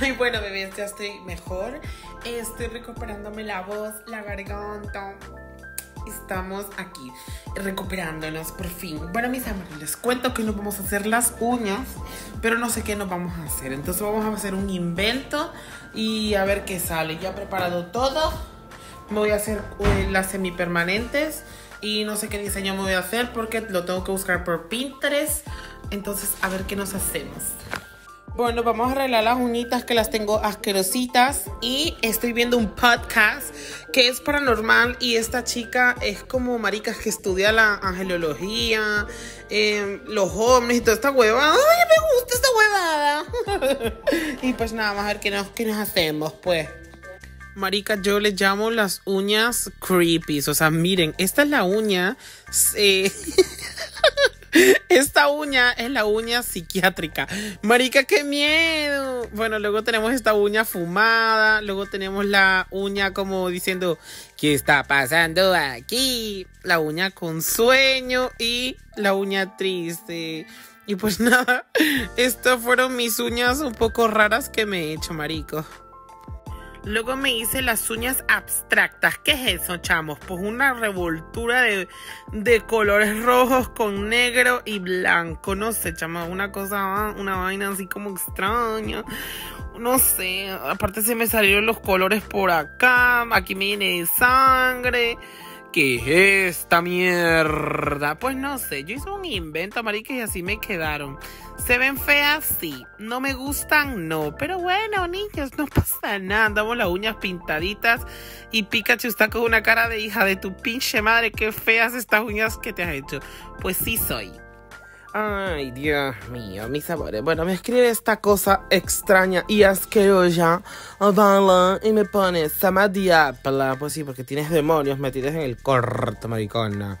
Ay, bueno, bebés, ya estoy mejor. Estoy recuperándome la voz, la garganta. Estamos aquí recuperándonos por fin. Bueno, mis amores, les cuento que nos vamos a hacer las uñas, pero no sé qué nos vamos a hacer. Entonces vamos a hacer un invento y a ver qué sale. Ya he preparado todo. Me voy a hacer eh, las semipermanentes y no sé qué diseño me voy a hacer porque lo tengo que buscar por Pinterest. Entonces, a ver qué nos hacemos. Bueno, vamos a arreglar las uñitas que las tengo asquerositas y estoy viendo un podcast que es paranormal y esta chica es como maricas que estudia la angelología, em, los hombres y toda esta huevada. ¡Ay, me gusta esta huevada! y pues nada, vamos a ver qué nos, qué nos hacemos, pues. Marica, yo le llamo las uñas creepy. O sea, miren, esta es la uña. Eh, esta uña es la uña psiquiátrica. Marica, qué miedo. Bueno, luego tenemos esta uña fumada. Luego tenemos la uña como diciendo, ¿qué está pasando aquí? La uña con sueño y la uña triste. Y pues nada, estas fueron mis uñas un poco raras que me he hecho, marico. Luego me hice las uñas abstractas. ¿Qué es eso, chamos? Pues una revoltura de, de colores rojos con negro y blanco. No sé, chamos, una cosa, una vaina así como extraña. No sé, aparte se me salieron los colores por acá. Aquí me viene sangre. ¿Qué es esta mierda? Pues no sé, yo hice un invento, marica, y así me quedaron. ¿Se ven feas? Sí. ¿No me gustan? No. Pero bueno, niños, no pasa nada. Damos las uñas pintaditas y Pikachu está con una cara de hija de tu pinche madre. Qué feas estas uñas que te has hecho. Pues sí soy. Ay, Dios mío, mis amores. Bueno, me escribe esta cosa extraña y asquerosa. Y me pone Samadiapla. Pues sí, porque tienes demonios metidos en el corto, maricona.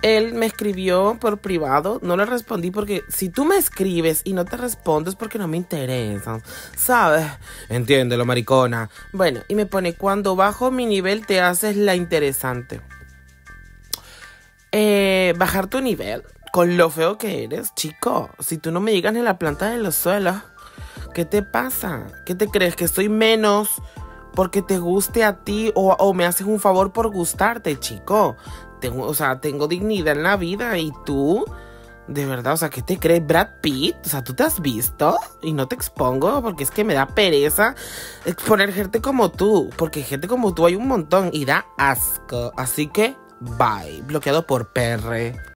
Él me escribió por privado. No le respondí porque si tú me escribes y no te respondo es porque no me interesa. ¿Sabes? Entiéndelo, maricona. Bueno, y me pone: Cuando bajo mi nivel te haces la interesante. Eh, bajar tu nivel con lo feo que eres, chico. Si tú no me llegas en la planta de los suelos, ¿qué te pasa? ¿Qué te crees? ¿Que soy menos porque te guste a ti o, me haces un favor por gustarte, chico? Tengo, o sea, tengo dignidad en la vida y tú... De verdad, o sea, ¿qué te crees? Brad Pitt, o sea, tú te has visto y no te expongo porque es que me da pereza exponer gente como tú, porque gente como tú hay un montón y da asco. Así que, bye, bloqueado por PR.